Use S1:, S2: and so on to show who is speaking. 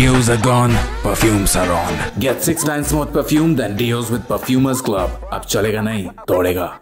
S1: Deos are gone, perfumes are on. Get six times more perfume than Deos with Perfumers Club. अब चलेगा नहीं, तोड़ेगा.